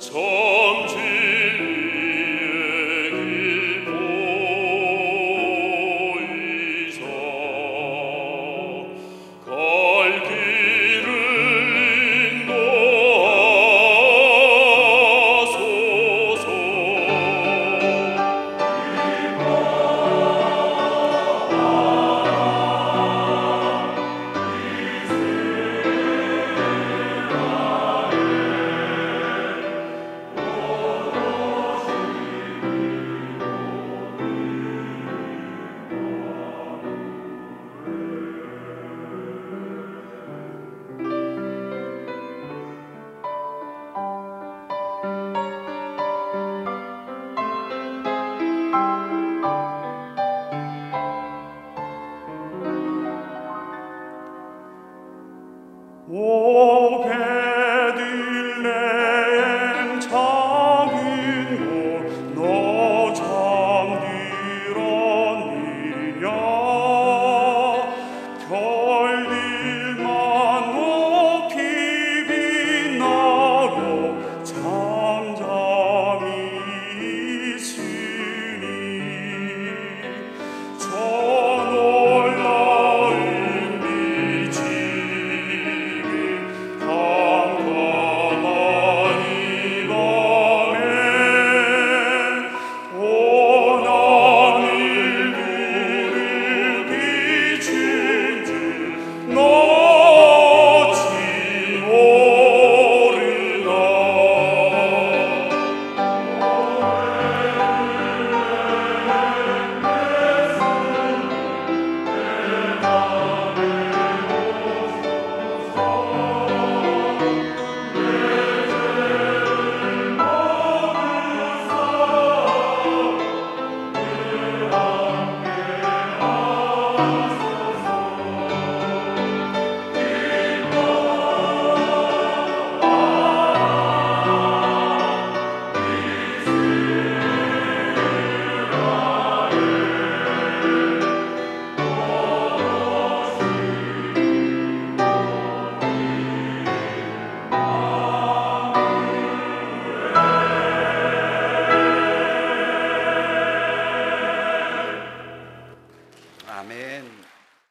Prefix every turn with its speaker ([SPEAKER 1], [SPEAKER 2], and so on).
[SPEAKER 1] So